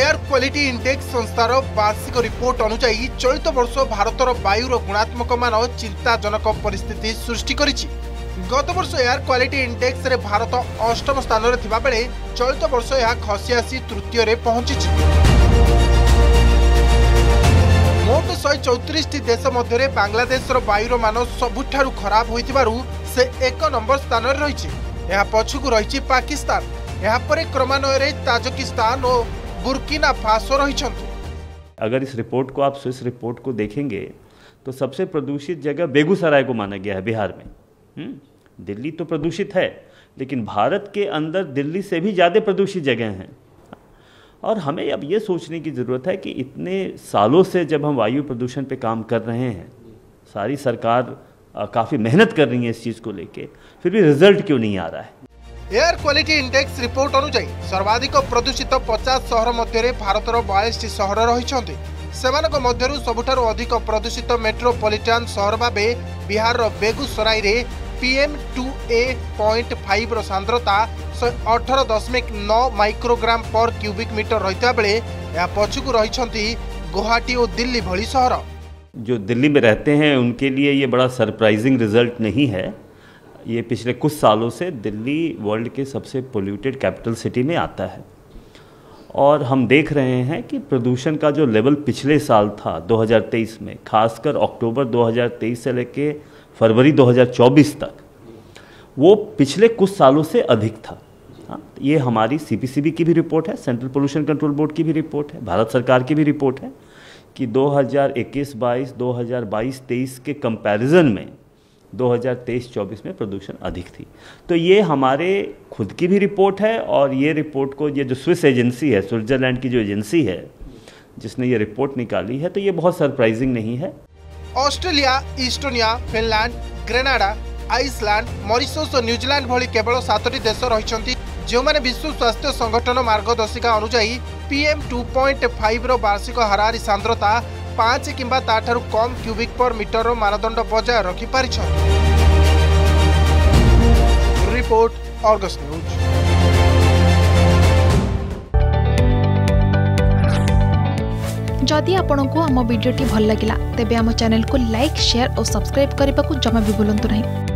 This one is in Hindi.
এয়ার কোয়ালিটি ইন্ডেক্স সংস্থার বার্ষিক রিপোর্ট অনুযায়ী চলিত বর্ষ ভারতর বায়ুর গুণাত্মক মান চিন্তাজনক পরিস্থিতি সৃষ্টি করেছে। গত বর্ষ এয়ার কোয়ালিটি ইন্ডেক্সরে ভারত অষ্টম স্থানরে থাকবে চলিত বর্ষ এ খসি আসি তৃতীয় পৌঁছিছে মোট শহে চৌত্রিশটি দেশ মধ্যে বাংলাদেশর বায়ুর মান সবুঠার খারাপ হয়ে সে এক নম্বর স্থানরে রয়েছে এ পছকু রয়েছে পাকিস্তান এপরে ক্রমান্বয়ে তাজকিস্তান ও बुर्किना फासो रहिछंतु अगर इस रिपोर्ट को आप स्विस रिपोर्ट को देखेंगे तो सबसे प्रदूषित जगह बेगूसराय को माना गया है बिहार में। हम्म? दिल्ली तो प्रदूषित है, लेकिन भारत के अंदर दिल्ली से भी ज़्यादा प्रदूषित जगह हैं। और हमें अब ये सोचने की ज़रूरत है कि इतने सालों से जब हम वायु प्रदूषण पे काम कर रहे हैं, सारी सरकार काफ़ी मेहनत कर रही है इस चीज़ को लेके, फिर भी रिज़ल्ट क्यों नहीं आ रहा है? ଏୟାର କ୍ୱାଲିଟି ଇଣ୍ଡେକ୍ସ ରିପୋର୍ଟ ଅନୁଯାୟୀ ସର୍ବାଧିକ ପ୍ରଦୂଷିତ ପଚାଶ ସହର ମଧ୍ୟରେ ଭାରତର ବୟାଳିଶଟି ସହର ରହିଛନ୍ତି ସେମାନଙ୍କ ମଧ୍ୟରୁ ସବୁଠାରୁ ଅଧିକ ପ୍ରଦୂଷିତ ମେଟ୍ରୋପଲିଟାନ୍ ସହର ଭାବେ ବିହାରର ବେଗୁସରାଇରେ ପିଏମ୍ ଟୁ ଏ ପଏଣ୍ଟ ଫାଇଭର ସାନ୍ଦ୍ରତା ଶହେ ଅଠର ଦଶମିକ ନଅ ମାଇକ୍ରୋଗ୍ରାମ ପର କ୍ୟୁବିକ୍ ମିଟର ରହିଥିବା ବେଳେ ଏହା ପଛକୁ ରହିଛନ୍ତି गुवाहाटी और दिल्ली भली शहर जो दिल्ली में रहते हैं उनके लिए ये बड़ा सरप्राइजिंग रिजल्ट नहीं है ये पिछले कुछ सालों से दिल्ली वर्ल्ड के सबसे पोल्यूटेड कैपिटल सिटी में आता है। और हम देख रहे हैं कि प्रदूषण का जो लेवल पिछले साल था 2023 में खासकर अक्टूबर 2023 से लेके फरवरी 2024 तक वो पिछले कुछ सालों से अधिक था। हाँ ये हमारी सीपीसीबी की भी रिपोर्ट है सेंट्रल पोल्यूशन कंट्रोल बोर्ड की भी रिपोर्ट है भारत सरकार की भी रिपोर्ट है कि 2021-22, 2022-23 के कंपैरिजन में 2023-24 में प्रदूषण अधिक थी। तो ये हमारे खुद की भी रिपोर्ट है और ये रिपोर्ट को, ये जो स्विस एजेंसी है, स्विट्जरलैंड की जो एजेंसी है, जिसने ये रिपोर्ट निकाली है तो ये बहुत सरप्राइजिंग नहीं है। Australia Estonia Finland, Grenada, Iceland, Mauritius और न्यूजीलैंड भली केवल सातटी देश रही जो मैंने विश्व स्वास्थ्य संगठन मार्गदर्शिका अनुଯାୟୀ पीएम 2.5 रो वार्षिक हाराहारी सांद्रता ପାଞ୍ଚ କିମ୍ବା ତାଠାରୁ କମ୍ କ୍ୟୁବିକ୍ ପର ମିଟରର ମାନଦଣ୍ଡ ବଜାୟ ରଖିପାରିଛନ୍ତି ରିପୋର୍ଟ ଅର୍ଗସ୍ ନ୍ୟୁଜ୍ जदि आपण को आम भिडी भल लगा तेब आम चैनल को लाइक शेयर और सब्सक्राइब करने को जमा भी बुलां नहीं